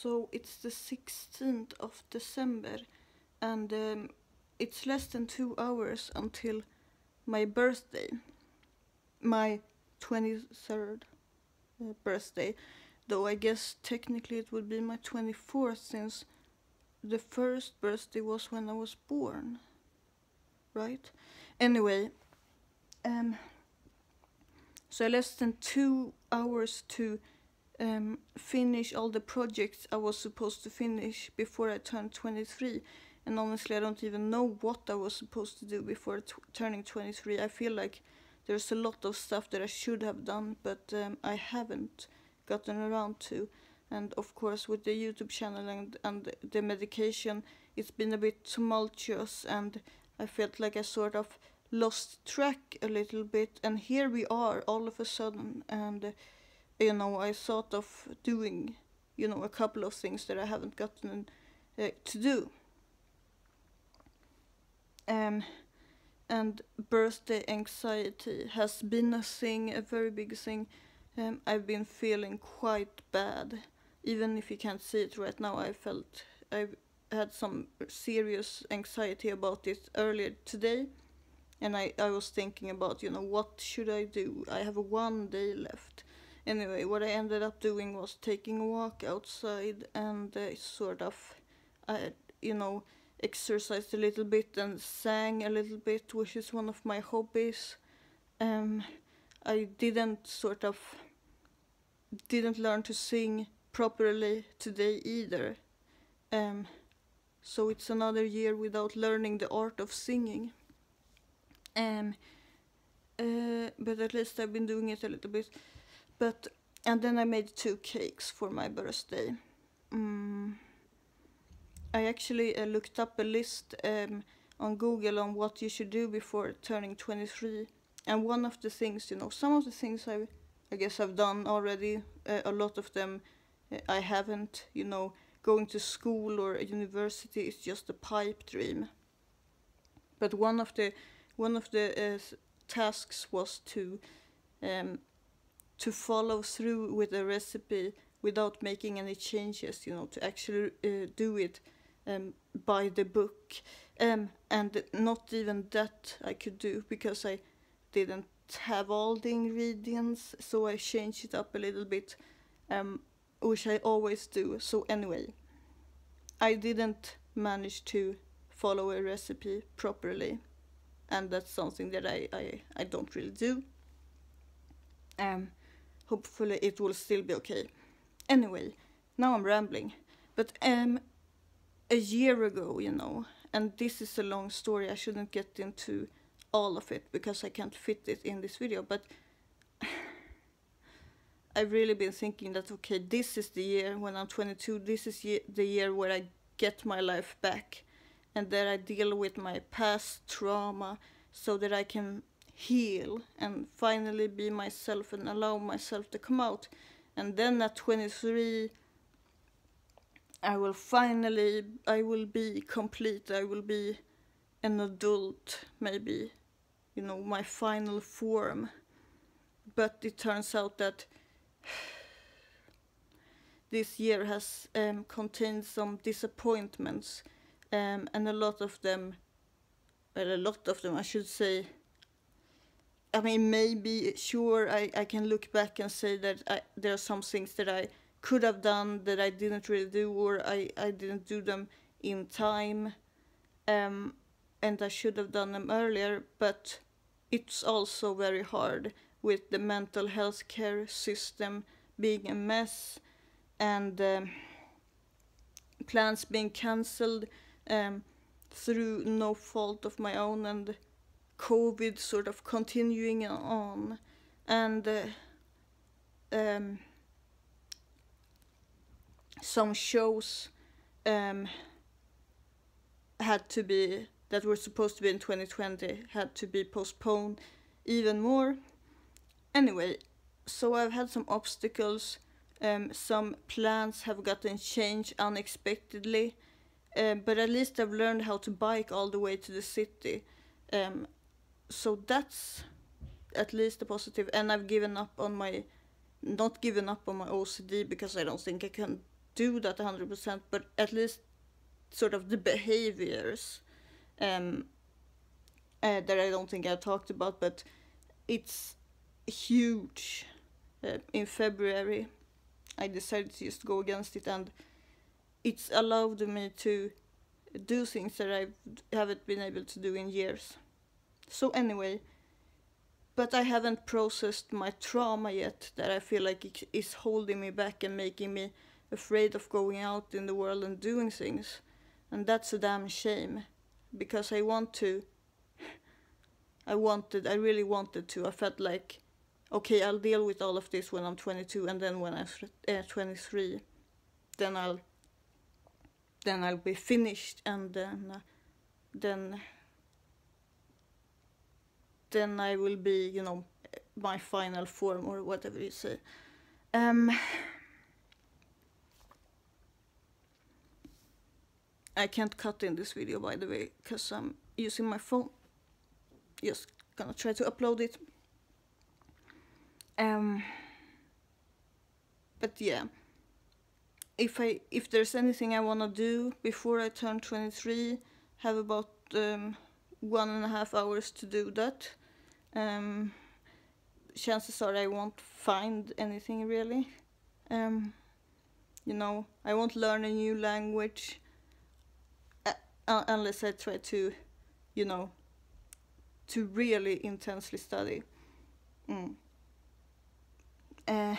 so it's the 16th of December, and um, it's less than two hours until my birthday, my 23rd uh, birthday. Though I guess technically it would be my 24th since the first birthday was when I was born. Right? Anyway, um, so less than two hours to um, finish all the projects I was supposed to finish before I turned 23. And honestly, I don't even know what I was supposed to do before turning 23. I feel like there's a lot of stuff that I should have done, but um, I haven't gotten around to. And of course, with the YouTube channel and, and the medication, it's been a bit tumultuous, and I felt like I sort of lost track a little bit. And here we are, all of a sudden, and uh, you know, I thought of doing, you know, a couple of things that I haven't gotten uh, to do. Um, and birthday anxiety has been a thing, a very big thing. Um, I've been feeling quite bad, even if you can't see it right now. I felt I've had some serious anxiety about it earlier today, and I, I was thinking about, you know, what should I do? I have one day left anyway, what I ended up doing was taking a walk outside and uh, sort of, I, you know, exercised a little bit and sang a little bit, which is one of my hobbies. Um, I didn't sort of didn't learn to sing properly today either. Um, so it's another year without learning the art of singing. Um, uh, but at least I've been doing it a little bit. But and then I made two cakes for my birthday. Mm. I actually uh, looked up a list um, on Google on what you should do before turning 23, and one of the things, you know, some of the things I, I guess I've done already. Uh, a lot of them uh, I haven't. You know, going to school or university is just a pipe dream. But one of the one of the uh, tasks was to um, to follow through with a recipe without making any changes, you know, to actually uh, do it um, by the book. Um, and not even that I could do because I didn't have all the ingredients, so I changed it up a little bit, um, which I always do. So, anyway, I didn't manage to follow a recipe properly, and that's something that I, I, I don't really do. Um, hopefully it will still be okay. Anyway, now I'm rambling. But um, a year ago, you know, and this is a long story, I shouldn't get into all of it because I can't fit it in this video, but I've really been thinking that, okay, this is the year when I'm 22, this is ye the year where I get my life back and that I deal with my past trauma so that I can heal and finally be myself and allow myself to come out. And then at 23, I will finally, I will be complete. I will be an adult, maybe, you know, my final form. But it turns out that this year has um, contained some disappointments, um, and a lot of them, well, a lot of them, I should say, I mean, maybe, sure, I, I can look back and say that I, there are some things that I could have done that I didn't really do, or I, I didn't do them in time, um, and I should have done them earlier, but it's also very hard with the mental health care system being a mess and um, plans being cancelled um, through no fault of my own and COVID sort of continuing on, and uh, um, some shows um, had to be that were supposed to be in 2020 had to be postponed even more. Anyway, so I've had some obstacles. Um, some plans have gotten changed unexpectedly, um, but at least I've learned how to bike all the way to the city. Um, so that's at least a positive and i've given up on my not given up on my ocd because i don't think i can do that 100%, but at least sort of the behaviors um, uh, that I don't think I talked about, but it's huge. Uh, in February, I decided to just go against it, and it's allowed me to do things that I haven't been able to do in years. So anyway, but I haven't processed my trauma yet that I feel like it is holding me back and making me afraid of going out in the world and doing things. And that's a damn shame because I want to. I wanted, I really wanted to. I felt like, okay, I'll deal with all of this when I'm 22 and then when I'm uh, 23, then I'll then I'll be finished and then uh, then then I will be, you know, my final form or whatever you say. Um, I can't cut in this video by the way because I'm using my phone. Just gonna try to upload it. Um, but yeah, if I if there's anything I wanna do before I turn 23, have about um, one and a half hours to do that. Um, chances are I won't find anything really. Um, you know, I won't learn a new language uh, unless I try to, you know, to really intensely study. Mm. Uh,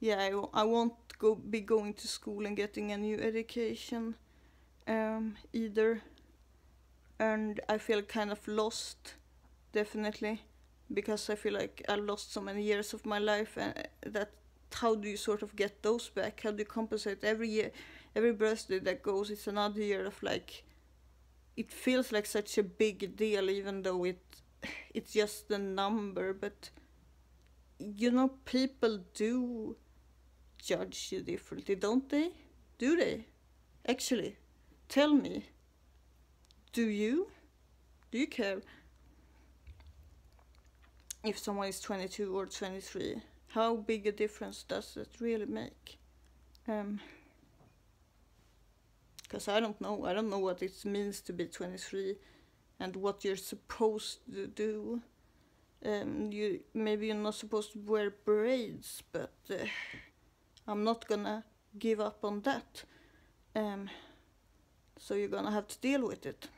yeah, I, I won't go be going to school and getting a new education um, either, and I feel kind of lost, definitely, because I feel like I lost so many years of my life, and uh, that how do you sort of get those back? How do you compensate every year? every birthday that goes it's another year of like it feels like such a big deal even though it it's just a number but you know people do judge you differently don't they do they actually tell me do you do you care if someone is 22 or 23 how big a difference does it really make um, because I don't know. I don't know what it means to be 23 and what you're supposed to do. Um, you maybe you're not supposed to wear braids, but uh, I'm not gonna give up on that. Um, so you're gonna have to deal with it.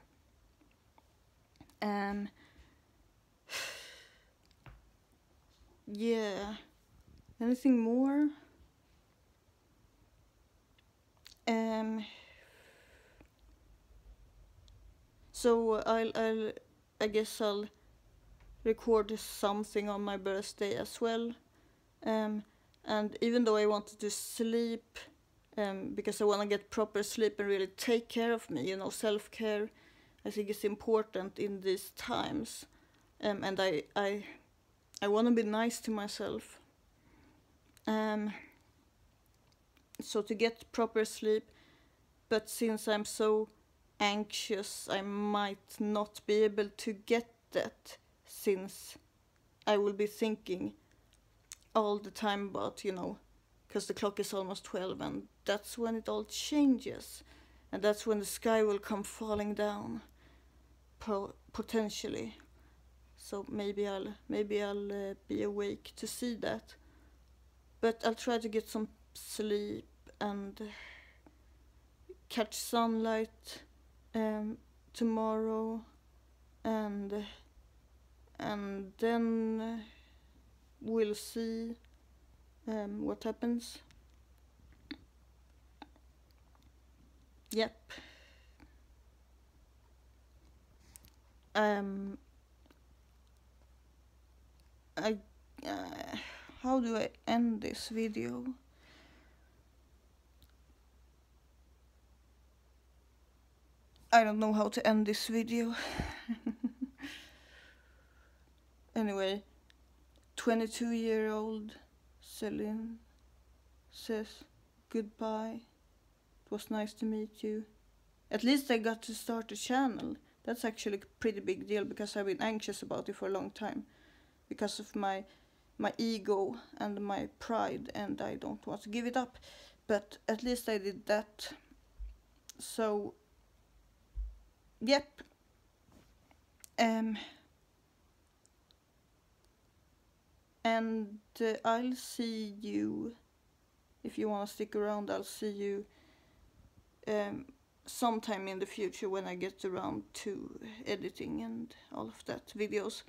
Um, yeah. Anything more? Um. So I'll, I'll, I guess I'll record something on my birthday as well. Um, and even though I wanted to sleep, um, because I want to get proper sleep and really take care of me, you know, self care, I think it's important in these times. Um, and I, I, I want to be nice to myself. Um, so to get proper sleep, but since I'm so anxious I might not be able to get that since I will be thinking all the time about, you know, because the clock is almost 12 and that's when it all changes. And that's when the sky will come falling down, po potentially. So maybe I'll maybe I'll uh, be awake to see that. But I'll try to get some sleep and catch sunlight um, tomorrow and and then we'll see um, what happens yep um I uh, how do I end this video I don't know how to end this video. anyway, 22 year old Celine says goodbye. It was nice to meet you. At least I got to start a channel. That's actually a pretty big deal because I've been anxious about it for a long time. Because of my my ego and my pride and I don't want to give it up. but at least I did that. So, yep. Um, and uh, I'll see you if you want to stick around. I'll see you um, sometime in the future when I get around to editing and all of that videos.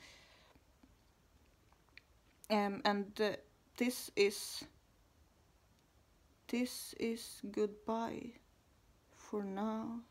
Um, and uh, this is this is goodbye for now.